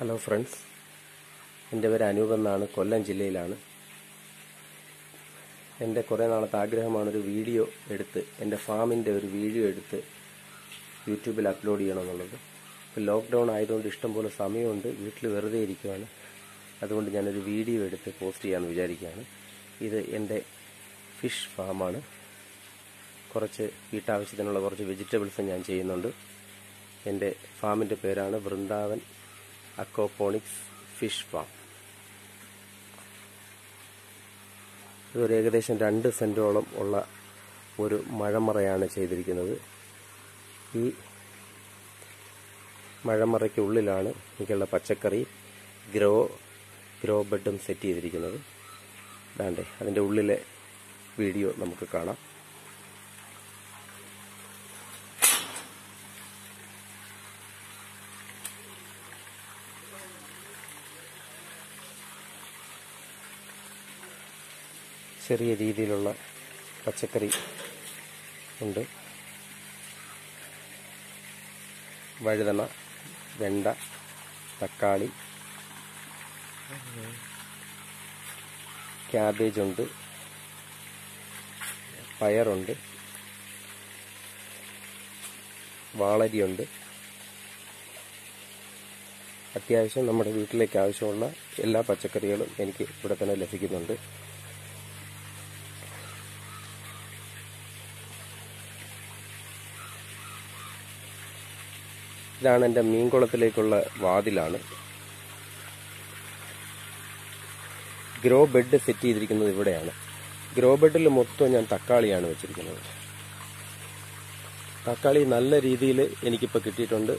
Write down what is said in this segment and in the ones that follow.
Hello friends എന്റെ പേര് അനൂപ് എന്നാണ്. കൊല്ലം ജില്ലയിലാണ്. എന്റെ കുറേ നാളത്തെ ആഗ്രഹമാണ് ഒരു വീഡിയോ എടുത്ത് എന്റെ ഫാമിന്റെ ഒരു വീഡിയോ എടുത്ത് യൂട്യൂബിൽ അപ്ലോഡ് ചെയ്യണമെന്നുള്ളത്. ലോക്ക്ഡൗൺ ആയതുകൊണ്ട് ഇഷ്ടംപോലെ സമയമുണ്ട്. വീട്ടിൽ വെറുതെ ഇരിക്കുവാണ്. അതുകൊണ്ട് ഞാനൊരു വീഡിയോ എടുത്ത് പോസ്റ്റ് ചെയ്യാമെന്ന് വിചാരിക്കുകയാണ്. ഇത് എന്റെ ഫിഷ് ഫാമാണ്. കുറച്ച് വീട്ടാവശ്യത്തിനുള്ള കുറച്ച് വെജിറ്റബിൾസ് ഞാൻ ചെയ്യുന്നുണ്ട്. എന്റെ ഫാമിന്റെ പേരാണ് വൃന്ദാവൻ അക്കോപോണിക്സ് ഫിഷ് ഫാം. ഇതൊരു ഏകദേശം രണ്ട് സെന്റോളം ഉള്ള ഒരു മഴമറയാണ് ചെയ്തിരിക്കുന്നത്. ഈ മഴമറയ്ക്കുള്ളിലാണ് എനിക്കുള്ള പച്ചക്കറി ഗ്രോ ഗ്രോ ബെഡും സെറ്റ് ചെയ്തിരിക്കുന്നത്. വേണ്ടേ അതിന്റെ ഉള്ളിലെ വീഡിയോ നമുക്ക് കാണാം. ചെറിയ രീതിയിലുള്ള പച്ചക്കറി ഉണ്ട്. വഴുതന വെണ്ട തക്കാളി ക്യാബേജ് ഉണ്ട് പയറുണ്ട് വാളരിയുണ്ട്. അത്യാവശ്യം നമ്മുടെ വീട്ടിലേക്ക് ആവശ്യമുള്ള എല്ലാ പച്ചക്കറികളും എനിക്ക് ഇവിടെ തന്നെ ലഭിക്കുന്നുണ്ട്. ഇതാണ് എന്റെ മീൻകുളത്തിലേക്കുള്ള വാതിലാണ്. ഗ്രോ ബെഡ് സെറ്റ് ചെയ്തിരിക്കുന്നത് ഇവിടെയാണ്. ഗ്രോ ബെഡിൽ മൊത്തം ഞാൻ തക്കാളിയാണ് വെച്ചിരിക്കുന്നത്. തക്കാളി നല്ല രീതിയിൽ എനിക്കിപ്പോൾ കിട്ടിയിട്ടുണ്ട്.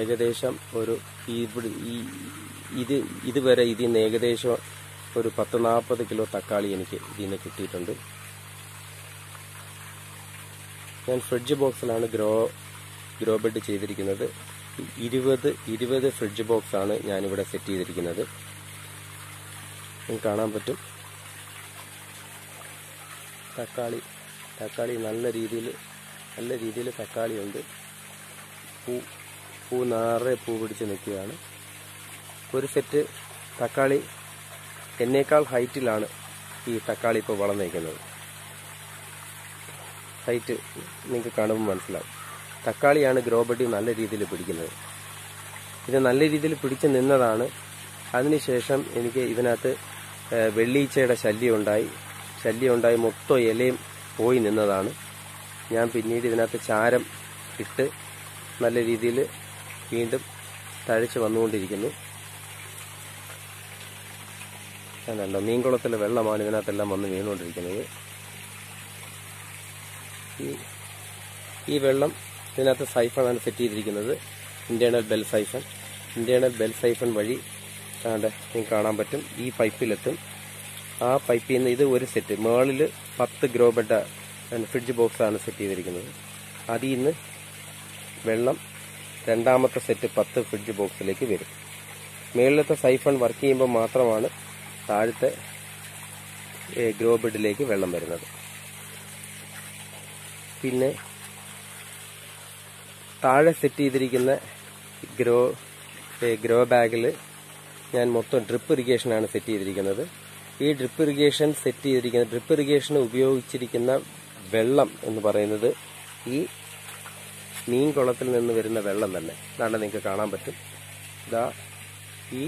ഏകദേശം ഒരു ഇവിടെ ഈ ഇത് ഇതുവരെ ഇതിൽ നിന്ന് ഏകദേശം ഒരു പത്ത് നാൽപ്പത് കിലോ തക്കാളി എനിക്ക് ഇതിൽ നിന്ന് കിട്ടിയിട്ടുണ്ട്. ഞാൻ ഫ്രിഡ്ജ് ബോക്സിലാണ് ഗ്രോ ഗ്രോ ബെഡ് ചെയ്തിരിക്കുന്നത് ഇരുപത് ഇരുപത് ഫ്രിഡ്ജ് ബോക്സ് ആണ് ഞാനിവിടെ സെറ്റ് ചെയ്തിരിക്കുന്നത്. കാണാൻ പറ്റും. തക്കാളി തക്കാളി നല്ല രീതിയിൽ നല്ല രീതിയിൽ തക്കാളിയുണ്ട്. പൂ പൂ നിറയെ പൂ പിടിച്ച് നിൽക്കുകയാണ്. ഒരു സെറ്റ് തക്കാളി എന്നേക്കാൾ ഹൈറ്റിലാണ് ഈ തക്കാളി ഇപ്പോൾ വളർന്നിരിക്കുന്നത് ഹൈറ്റ് നിങ്ങൾക്ക് കാണുമ്പോൾ മനസ്സിലാവും. തക്കാളിയാണ് ഗ്രോ ബഡി നല്ല രീതിയിൽ പിടിക്കുന്നത്. ഇത് നല്ല രീതിയിൽ പിടിച്ചു നിന്നതാണ്. അതിനുശേഷം എനിക്ക് ഇതിനകത്ത് വെള്ളീച്ചയുടെ ശല്യം ഉണ്ടായി ശല്യം ഉണ്ടായി മൊത്തം ഇലയും പോയി നിന്നതാണ്. ഞാൻ പിന്നീട് ഇതിനകത്ത് ചാരം ഇട്ട് നല്ല രീതിയിൽ വീണ്ടും തഴച്ച് വന്നുകൊണ്ടിരിക്കുന്നു. അതല്ല മീൻകുളത്തിലെ വെള്ളമാണ് ഇതിനകത്തെല്ലാം വന്ന് വീണുകൊണ്ടിരിക്കുന്നത്. ഈ ഈ വെള്ളം ഇതിനകത്ത് സൈഫണാണ് സെറ്റ് ചെയ്തിരിക്കുന്നത്. Internal bell siphon. Internal bell siphon വഴി നിങ്ങൾക്ക് കാണാൻ പറ്റും. ഈ പൈപ്പിലെത്തും. ആ പൈപ്പിൽ നിന്ന് ഇത് ഒരു സെറ്റ്. മേളിൽ പത്ത് ഗ്രോ ബെഡ് ഫ്രിഡ്ജ് ബോക്സാണ് സെറ്റ് ചെയ്തിരിക്കുന്നത്. അതിൽ നിന്ന് വെള്ളം രണ്ടാമത്തെ സെറ്റ് പത്ത് ഫ്രിഡ്ജ് ബോക്സിലേക്ക് വരും. മേളിലത്തെ സൈഫൺ വർക്ക് ചെയ്യുമ്പോൾ മാത്രമാണ് താഴത്തെ ഗ്രോ ബെഡിലേക്ക് വെള്ളം വരുന്നത്. പിന്നെ താഴെ സെറ്റ് ചെയ്തിരിക്കുന്ന ഗ്രോ ഗ്രോ ബാഗിൽ ഞാൻ മൊത്തം ഡ്രിപ്പ് ഇറിഗേഷനാണ് സെറ്റ് ചെയ്തിരിക്കുന്നത്. ഈ ഡ്രിപ്പ് ഇറിഗേഷൻ സെറ്റ് ചെയ്തിരിക്കുന്ന ഡ്രിപ്പ് ഇറിഗേഷന് ഉപയോഗിച്ചിരിക്കുന്ന വെള്ളം എന്ന് പറയുന്നത് ഈ മീൻ കുളത്തിൽ നിന്ന് വരുന്ന വെള്ളം തന്നെ. അതാണ് നിങ്ങൾക്ക് കാണാൻ പറ്റും. ഇതാ ഈ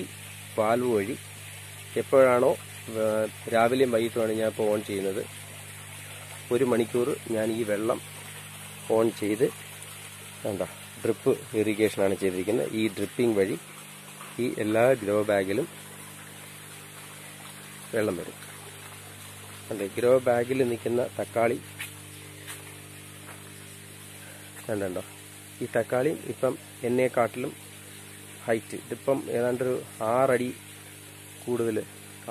വാൽവ് വഴി എപ്പോഴാണോ രാവിലെയും വൈകിട്ടുമാണ് ഞാൻ ഇപ്പോൾ ഓൺ ചെയ്യുന്നത്. ഒരു മണിക്കൂർ ഞാൻ ഈ വെള്ളം ഓൺ ചെയ്ത് വേണ്ട ഡ്രിപ്പ് ഇറിഗേഷനാണ് ചെയ്തിരിക്കുന്നത്. ഈ ഡ്രിപ്പിംഗ് വഴി ഈ എല്ലാ ഗ്രോ ബാഗിലും വെള്ളം വരും. അതെ ഗ്രോ ബാഗിൽ നിൽക്കുന്ന തക്കാളി കണ്ടോ ഈ തക്കാളി ഇപ്പം എന്നെക്കാട്ടിലും ഹൈറ്റ് ഇതിപ്പം ഏതാണ്ടൊരു ആറടി കൂടുതൽ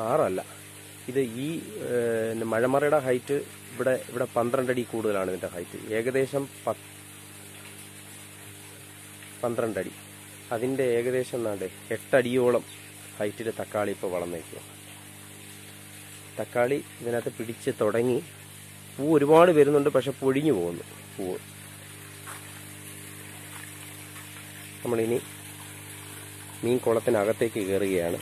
ആറല്ല. ഇത് ഈ മഴമറയുടെ ഹൈറ്റ് ഇവിടെ ഇവിടെ പന്ത്രണ്ടടി കൂടുതലാണ് ഇതിന്റെ ഹൈറ്റ് ഏകദേശം പന്ത്രണ്ട് അടി അതിന്റെ ഏകദേശം എന്നാണ്ട് എട്ടടിയോളം ഹൈറ്റിൽ തക്കാളി ഇപ്പോൾ വളർന്നേക്കുക തക്കാളി ഇതിനകത്ത് പിടിച്ച് തുടങ്ങി പൂ ഒരുപാട് വരുന്നുണ്ട് പക്ഷെ പൊഴിഞ്ഞു പോകുന്നു പൂവ് നമ്മളിനി മീൻ കുളത്തിനകത്തേക്ക് കയറുകയാണ്.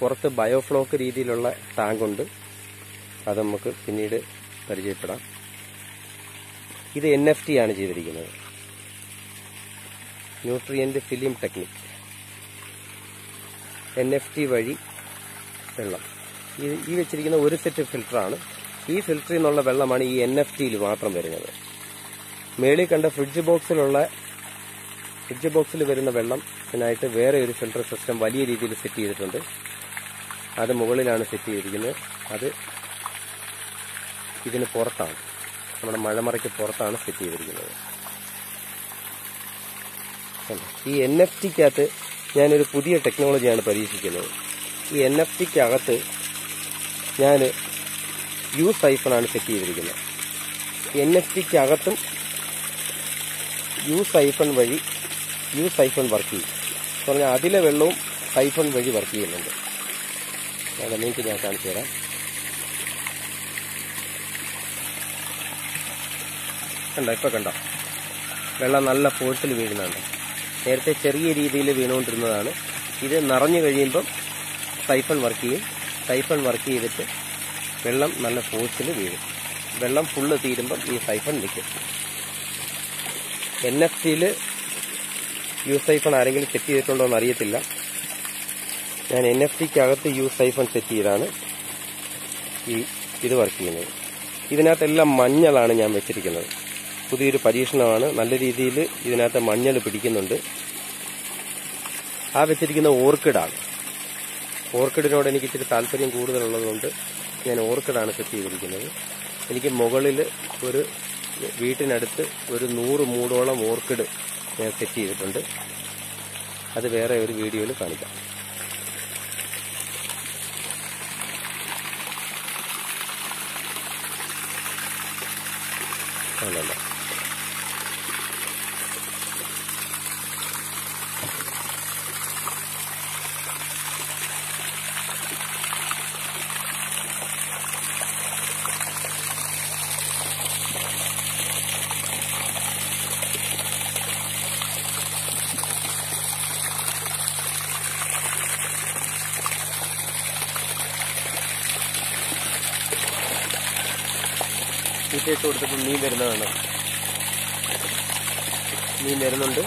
പുറത്ത് ബയോഫ്ലോക്ക് രീതിയിലുള്ള ടാങ്കുണ്ട്. അത് നമുക്ക് പിന്നീട് പരിചയപ്പെടാം. ഇത് എൻ എഫ് ടി ആണ് ചെയ്തിരിക്കുന്നത്. Nutrient film technique N F T വഴി വെള്ളം. ഈ ഈ വെച്ചിരിക്കുന്ന ഒരു സെറ്റ് ഫിൽറ്ററാണ് ഈ ഫിൽറ്ററിൽ നിന്നുള്ള വെള്ളമാണ് ഈ എൻ എഫ് ടിയിൽ മാത്രം വരുന്നത്. മേളിൽ കണ്ട ഫ്രിഡ്ജ് ബോക്സിലുള്ള ഫ്രിഡ്ജ് ബോക്സിൽ വരുന്ന വെള്ളം ഇതിനായിട്ട് വേറെ ഒരു ഫിൽട്ടർ സിസ്റ്റം വലിയ രീതിയിൽ സെറ്റ് ചെയ്തിട്ടുണ്ട്. അത് മുകളിലാണ് സെറ്റ് ചെയ്തിരിക്കുന്നത്. അത് ഇതിന് പുറത്താണ്. നമ്മുടെ മഴമറയ്ക്ക് പുറത്താണ് സെറ്റ് ചെയ്തിരിക്കുന്നത്? ഈ എൻ എഫ് ടിക്കകത്ത് ഞാനൊരു പുതിയ ടെക്നോളജിയാണ് പരീക്ഷിക്കുന്നത്. ഈ എൻ എഫ് ടിക്കകത്ത് ഞാൻ യു സൈഫണാണ് സെറ്റ് ചെയ്തിരിക്കുന്നത്. എൻ എഫ് ടിക്കകത്തും യു സൈഫൺ വഴി യു സൈഫൺ വർക്ക് ചെയ്യും. പറഞ്ഞാൽ അതിലെ വെള്ളവും സൈഫൺ വഴി വർക്ക് ചെയ്യുന്നുണ്ട്. അതെ നിങ്ങൾക്ക് ഞാൻ കാണിച്ചു തരാം. കണ്ടോ ഇപ്പൊ കണ്ടോ? വെള്ളം നല്ല ഫോഴ്സിൽ വീഴുന്നുണ്ട്. നേരത്തെ ചെറിയ രീതിയിൽ വീണുകൊണ്ടിരുന്നതാണ്. ഇത് നിറഞ്ഞു കഴിയുമ്പം സൈഫൺ വർക്ക് ചെയ്യും. സൈഫൺ വർക്ക് ചെയ്തിട്ട് വെള്ളം നല്ല ഫോഴ്സിൽ വീഴും. വെള്ളം ഫുള്ള് തീരുമ്പം ഈ സൈഫൺ നിൽക്കും. എൻ എഫ് സിയിൽ യു സൈഫൺ ആരെങ്കിലും സെറ്റ് ചെയ്തിട്ടുണ്ടോ എന്ന് അറിയത്തില്ല. ഞാൻ എൻ എഫ് സിക്കകത്ത് യു സൈഫൺ സെറ്റ് ചെയ്താണ് ഈ ഇത് വർക്ക് ചെയ്യുന്നത്. ഇതിനകത്തെല്ലാം മഞ്ഞളാണ് ഞാൻ വെച്ചിരിക്കുന്നത്. പുതിയൊരു പരീക്ഷണമാണ്. നല്ല രീതിയിൽ ഇതിനകത്ത് മഞ്ഞൾ പിടിക്കുന്നുണ്ട്. ആ വെച്ചിരിക്കുന്ന ഓർക്കിഡാണ്. ഓർക്കിഡിനോട് എനിക്ക് ഇച്ചിരി താല്പര്യം കൂടുതലുള്ളതുകൊണ്ട് ഞാൻ ഓർക്കിഡാണ് സെറ്റ് ചെയ്തിരിക്കുന്നത്. എനിക്ക് മുകളിൽ ഒരു വീട്ടിനടുത്ത് ഒരു നൂറ് മൂടോളം ഓർക്കിഡ് ഞാൻ സെറ്റ് ചെയ്തിട്ടുണ്ട്. അത് വേറെ ഒരു വീഡിയോയിൽ കാണിക്കാം. ആണല്ലോ തീറ്റയിട്ട് കൊടുത്തപ്പോൾ മീൻ വരുന്നതാണ്. മീൻ വരുന്നുണ്ട്.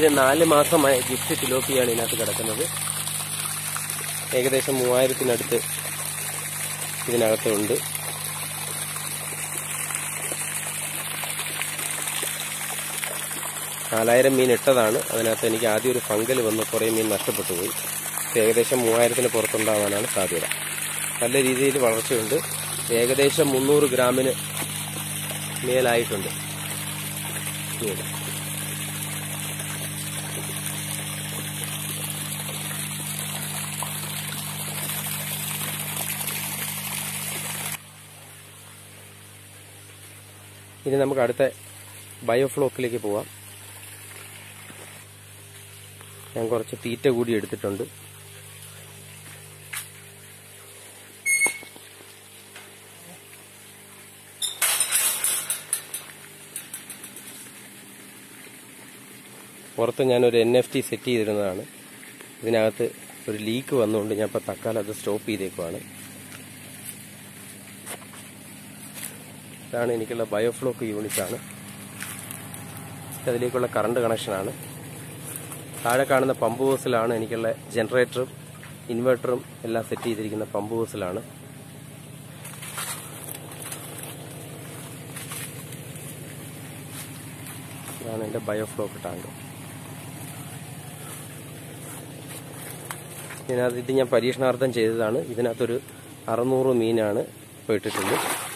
ഇത് നാല് മാസമായ ഗിഫ്റ്റ് തിലോപ്പിയാണ് ഇതിനകത്ത് കിടക്കുന്നത്. ഏകദേശം മൂവായിരത്തിനടുത്ത് ഇതിനകത്തുണ്ട്. നാലായിരം മീൻ ഇട്ടതാണ്. അതിനകത്ത് എനിക്ക് ആദ്യം ഒരു ഫംഗൽ വന്ന്. കുറേ മീൻ നഷ്ടപ്പെട്ടു പോയി. ഏകദേശം മൂവായിരത്തിന് പുറത്തുണ്ടാവാനാണ് സാധ്യത. നല്ല രീതിയിൽ വളർച്ചയുണ്ട്. ഏകദേശം മുന്നൂറ് ഗ്രാമിന് മേലായിട്ടുണ്ട്. ഇനി നമുക്ക് അടുത്ത ബയോഫ്ലോക്കിലേക്ക് പോവാം. ഞാൻ കുറച്ച് തീറ്റ കൂടി എടുത്തിട്ടുണ്ട്. പുറത്ത് ഞാനൊരു എൻ എഫ് ടി സെറ്റ് ചെയ്തിരുന്നതാണ്. ഇതിനകത്ത് ഒരു ലീക്ക് വന്നുകൊണ്ട് ഞാൻ ഇപ്പോൾ തൽക്കാലം അത് സ്റ്റോപ്പ് ചെയ്തേക്കുവാണ്. ഇതാണ് എനിക്കുള്ള ബയോഫ്ലോക്ക് യൂണിറ്റ് ആണ്. അതിലേക്കുള്ള കറണ്ട് കണക്ഷനാണ് താഴെ കാണുന്ന പമ്പ് ഹൗസിലാണ് എനിക്കുള്ള ജനറേറ്ററും ഇൻവെർട്ടറും എല്ലാം സെറ്റ് ചെയ്തിരിക്കുന്ന പമ്പ് ഹൗസിലാണ് ഇതാണ് എന്റെ ബയോഫ്ലോക്ക് ടാങ്ക് ഇതിനകത്ത് ഇത് ഞാൻ പരീക്ഷണാർത്ഥം ചെയ്തതാണ്. ഇതിനകത്തൊരു അറുന്നൂറ് മീനാണ് ഇപ്പോൾ ഇട്ടിട്ടുള്ളത്